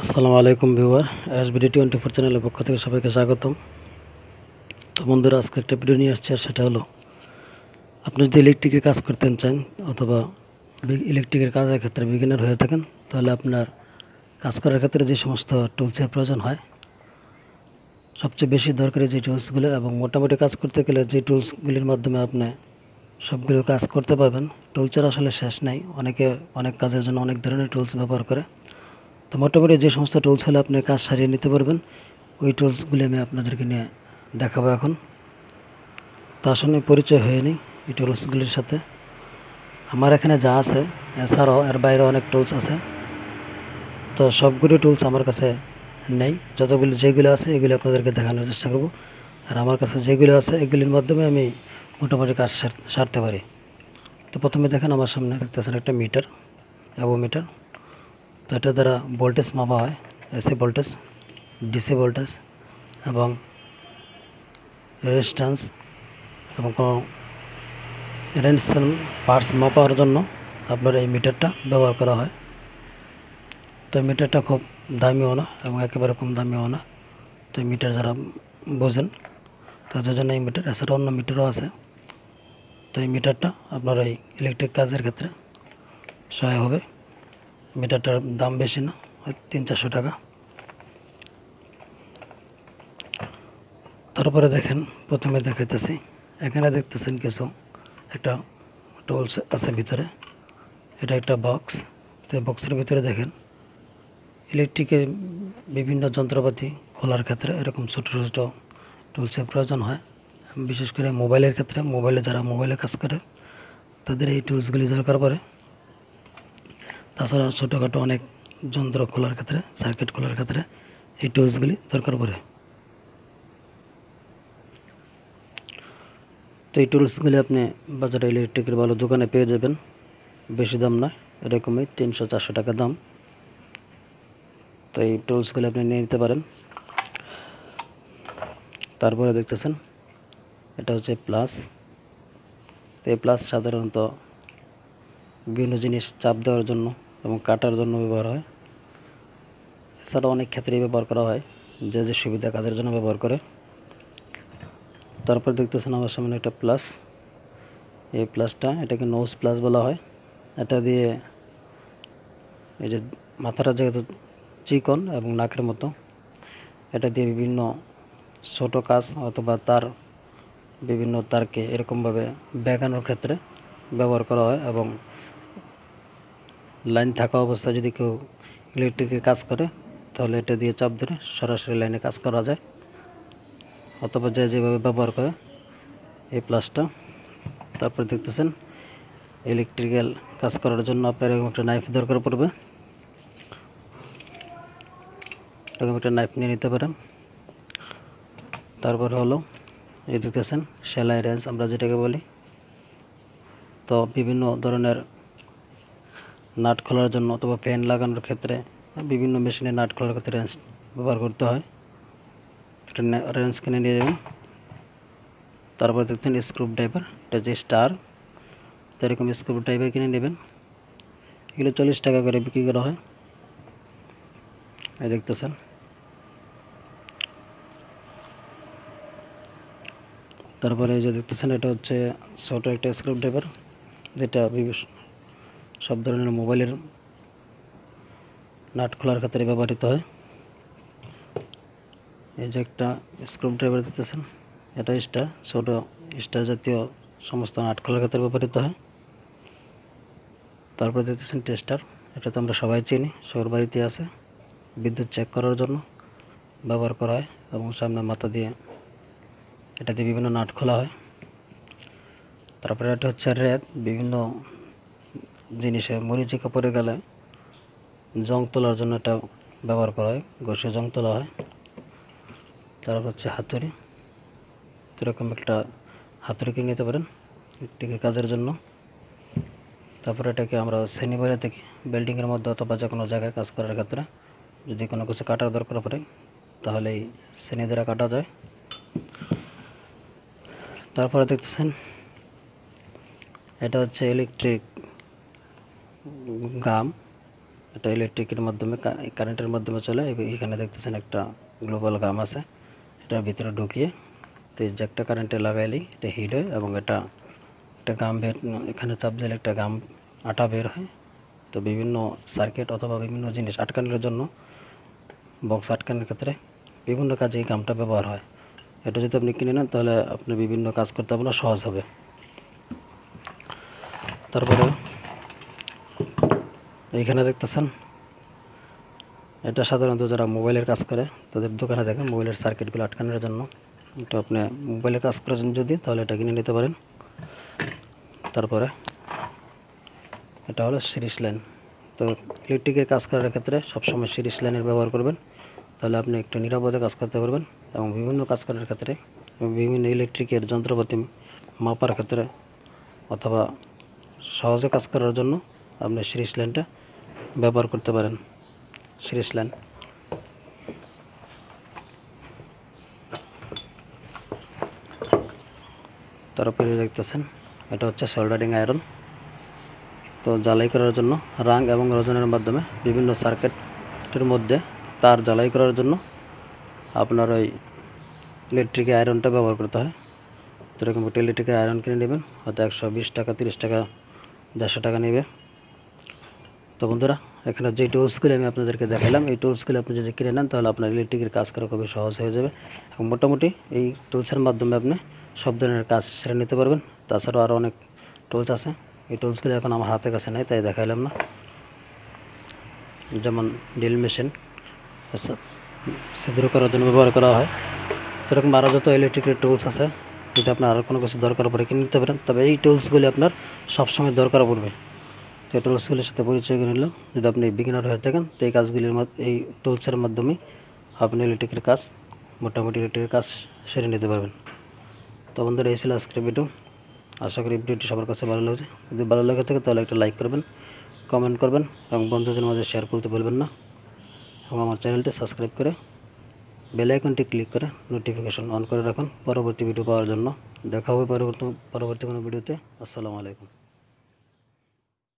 আসসালামু আলাইকুম viewer SBD twenty four চ্যানেলের পক্ষ থেকে সবাইকে স্বাগতম। তো বন্ধুরা, আজকে একটা ভিডিও নিয়ে আসছি, আর সেটা হলো, আপনি যদি ইলেকট্রিকের কাজ করতে চান, অথবা ইলেকট্রিকের কাজের ক্ষেত্রে বিগিনার হয়ে থাকেন, তাহলে আপনার কাজ করার ক্ষেত্রে যে সমস্ত টুলসের প্রয়োজন হয়, সবচেয়ে বেশি দরকারি যে টুলসগুলো এবং মোটামুটি কাজ করতে গেলে যে টুলসগুলির মাধ্যমে আপনি সবগুলো কাজ করতে পারবেন টুলসের আসলে শেষ নেই। অনেকে অনেক কাজের জন্য অনেক ধরনের টুলস ব্যবহার করে। তো মোটামুটি যে সমস্ত টুলস হলে আপনি কাজ সারিয়ে নিতে পারবেন, ওই টুলসগুলি আমি আপনাদেরকে নিয়ে দেখাবো এখন। তার সঙ্গে পরিচয় হয়ে নিই এই টুলসগুলির সাথে। আমার এখানে যা আছে, এছাড়াও এর বাইরে অনেক টুলস আছে। তো সবগুলো টুলস আমার কাছে নেই। যতগুলো যেগুলো আছে, এগুলো আপনাদেরকে দেখানোর চেষ্টা করব। আর আমার কাছে যেগুলো আছে, এগুলির মাধ্যমে আমি মোটামুটি কাজ সারতে পারি। তো প্রথমে দেখেন, আমার সামনে দেখতেছেন একটা মিটার অ্যাবো মিটার তো এটা দ্বারা ভোল্টেজ মাপা হয় এসি ভোল্টেজ ডিসি ভোল্টেজ এবং রেজিস্ট্যান্স এবং কোনো রেজিস্ট্যান্স পার্টস মাপার জন্য আপনার এই মিটারটা ব্যবহার করা হয়। তো মিটারটা খুব দামিও না এবং একেবারে কম দামিও না। তো মিটার যারা বোঝেন, তাদের জন্য এই মিটার, এছাড়া অন্য মিটারও আছে। তো এই মিটারটা আপনার এই ইলেকট্রিক কাজের ক্ষেত্রে সহায় হবে। মিটারটার দাম বেশি না তিন চারশো টাকা। তারপরে দেখেন, প্রথমে দেখাইতেছি। এখানে দেখতেছেন কিছু একটা টুলস আছে ভিতরে। এটা একটা বক্স তো বক্সের ভিতরে দেখেন ইলেকট্রিকের বিভিন্ন যন্ত্রপাতি খোলার ক্ষেত্রে এরকম ছোটো ছোটো টুলসের প্রয়োজন হয়। বিশেষ করে মোবাইলের ক্ষেত্রে মোবাইলে যারা মোবাইলে কাজ করে, তাদের এই টুলসগুলি দরকার পড়ে। তাছাড়া ছোটোখাটো অনেক যন্ত্র খোলার ক্ষেত্রে সার্কিট খোলার ক্ষেত্রে এই টুলসগুলি দরকার পড়ে। তো এই টুলসগুলি আপনি বাজারে ইলেকট্রিকের ভালো দোকানে পেয়ে যাবেন। বেশি দাম নয়, এরকমই তিনশো চারশো টাকা দাম। তো এই টুলসগুলি আপনি নিয়ে নিতে পারেন। তারপরে দেখতেছেন, এটা হচ্ছে প্লাস তো এই প্লাস সাধারণত বিভিন্ন জিনিস চাপ দেওয়ার জন্য এবং কাটার জন্য ব্যবহার হয়। এছাড়া অনেক ক্ষেত্রেই ব্যবহার করা হয়, যে যে সুবিধা কাজের জন্য ব্যবহার করে। তারপর দেখতেছেন আমার সামনে একটা প্লাস। এই প্লাসটা এটাকে নোজ প্লাস বলা হয়। এটা দিয়ে এই যে মাথাটা যেহেতু চিকন এবং নাকের মতো, এটা দিয়ে বিভিন্ন ছোট কাজ অথবা তার বিভিন্ন তারকে এরকমভাবে বেগানোর ক্ষেত্রে ব্যবহার করা হয় এবং লাইন থাকা অবস্থায় যদি কেউ ইলেকট্রিকের কাজ করে, তাহলে এটা দিয়ে চাপ ধরে সরাসরি লাইনে কাজ করা যায়। অথবা যে যেভাবে ব্যবহার করে, এই প্লাসটা। তারপরে দেখতেছেন, ইলেকট্রিক্যাল কাজ করার জন্য আপনার এরকম একটা নাইফ দরকার পড়বে। এরকম একটা নাইফ নিয়ে নিতে পারেন। তারপরে হলো, এই দেখতেছেন, সেলাই রেঞ্জ আমরা যেটাকে বলি। তো বিভিন্ন ধরনের নাট খোলার জন্য অথবা ফ্যান লাগানোর ক্ষেত্রে বিভিন্ন মেশিনে নাট খোলার ক্ষেত্রে রেঞ্জ ব্যবহার করতে হয়। একটা রেঞ্জ কিনে নিয়ে যাবেন। তারপর দেখতেন স্ক্রুপ ড্রাইভার, এটা যে স্টার তো এরকম স্ক্রুপ ড্রাইভার কিনে নেবেন। এগুলো চল্লিশ টাকা করে বিক্রি করা হয়। এই দেখতেছেন। তারপরে এই যে দেখতেছেন, এটা হচ্ছে ছোটো একটা স্ক্রুপ ড্রাইভার, যেটা সব ধরনের মোবাইলের নাট খোলার ক্ষেত্রে ব্যবহৃত হয়। এই যে একটা স্ক্রু ড্রাইভার দিতেছেন, এটা স্টার ছোট স্টার জাতীয় সমস্ত নাট খোলার ক্ষেত্রে ব্যবহৃত হয়। তারপরে দিতেছেন টেস্টার এটা তো আমরা সবাই চিনি, সবার বাড়িতে আছে। বিদ্যুৎ চেক করার জন্য ব্যবহার করা হয় এবং সামনে মাথা দিয়ে এটা দিয়ে বিভিন্ন নাট খোলা হয়। তারপরে এটা হচ্ছে রেত বিভিন্ন জিনিসে মরিচিকা পড়ে গেলে জং তোলার জন্য এটা ব্যবহার করা হয় ঘষে জং তোলা হয়। তারপর হচ্ছে হাতুড়ি। এরকম একটা হাতুড়ি কিনে নিতে পারেন ইলেকট্রিকের কাজের জন্য। তারপরে এটাকে আমরা শ্রেণি বাইরে থেকে বিল্ডিংয়ের মধ্যে অথবা যে কোনো জায়গায় কাজ করার ক্ষেত্রে যদি কোনো কিছু কাটার দরকার পড়ে, তাহলে এই শ্রেণি দ্বারা কাটা যায়। তারপরে দেখতেছেন, এটা হচ্ছে ইলেকট্রিক গাম এটা ইলেকট্রিকের মাধ্যমে কারেন্টের মাধ্যমে চলে। এখানে দেখতেছেন একটা গ্লোবাল গাম আছে। এটা ভিতরে ঢুকিয়ে, তো এই জ্যাকটা কারেন্টে লাগাইলেই এটা হিট হয় এবং এটা, একটা গাম বের, এখানে চাপ দিলে একটা গাম আটা বের হয়। তো বিভিন্ন সার্কিট অথবা বিভিন্ন জিনিস আটকানোর জন্য বক্স আটকানোর ক্ষেত্রে বিভিন্ন কাজে এই গামটা ব্যবহার হয়। এটা যদি আপনি কিনে নেন, তাহলে আপনি বিভিন্ন কাজ করতে আপনার সহজ হবে। তারপরে এইখানে দেখতেছেন? এটা সাধারণত যারা মোবাইলের কাজ করে, তাদের দোকানে দেখেন মোবাইলের সার্কিটগুলো আটকানোর জন্য। এটা আপনি মোবাইলের কাজ করার জন্য যদি, তাহলে এটা কিনে নিতে পারেন। তারপরে এটা হলো সিরিজ লাইন। তো ইলেকট্রিকের কাজ করার ক্ষেত্রে সবসময় সিরিজ লাইনের ব্যবহার করবেন। তাহলে আপনি একটু নিরাপদে কাজ করতে পারবেন এবং বিভিন্ন কাজ করার ক্ষেত্রে বিভিন্ন ইলেকট্রিকের যন্ত্রপাতি মাপার ক্ষেত্রে অথবা সহজে কাজ করার জন্য আপনি সিরিজ লাইনটা ব্যবহার করতে পারেন সিরিজ লাইন তারপরে দেখতেছেন, এটা হচ্ছে সোল্ডারিং আয়রন তো জ্বালাই করার জন্য রাং এবং রজনের মাধ্যমে বিভিন্ন সার্কিটের মধ্যে তার জ্বালাই করার জন্য আপনার ওই ইলেকট্রিক আয়রনটা ব্যবহার করতে হয়। তো এরকম একটা ইলেকট্রিক আয়রন কিনে নেবেন, হয়তো একশো বিশ টাকা, তিরিশ টাকা, দেড়শো টাকা নেবে। তো বন্ধুরা, এখানে যে টুলসগুলি আমি আপনাদেরকে দেখালাম, এই টুলসগুলি আপনি যদি কিনে নেন, তাহলে আপনার ইলেকট্রিকের কাজ করা খুবই সহজ হয়ে যাবে। এবং মোটামুটি এই টুলসের মাধ্যমে আপনি সব ধরনের কাজ সেরে নিতে পারবেন। তাছাড়াও আরও অনেক টুলস আছে। এই টুলসগুলি এখন আমার হাতের কাছে নেই, তাই দেখাইলাম না। যেমন ড্রিল মেশিন ছিদ্র করার জন্য ব্যবহার করা হয়। তো এরকম আরও যত ইলেকট্রিকের টুলস আছে, যদি আপনার আরও কোনো কিছু দরকার পড়ে কিনে নিতে পারেন, তবে এই টুলসগুলি আপনার সবসময় দরকার পড়বে। তো টুলসগুলির সাথে পরিচয় করে নিলাম। যদি আপনি বিগিনার হয়ে থাকেন, তো এই কাজগুলির এই টুলসের মাধ্যমে আপনি ইলেকট্রিকের কাজ, মোটামুটি ইলেকট্রিকের কাজ সেরে নিতে পারবেন। তো বন্ধুরা, এই ছিল আজকের ভিডিও আশা করি ভিডিওটি সবার কাছে ভালো লাগছে। যদি ভালো লাগে থাকে, তাহলে একটা লাইক করবেন কমেন্ট করবেন এবং বন্ধুদের মাঝে শেয়ার করতে ভুলবেন না। এবং আমার চ্যানেলটি সাবস্ক্রাইব করে বেল আইকনটি ক্লিক করে নোটিফিকেশন অন করে রাখুন। পরবর্তী ভিডিও পাওয়ার জন্য। দেখা হবে পরবর্তী পরবর্তী কোনো ভিডিওতে আসসালামু আলাইকুম।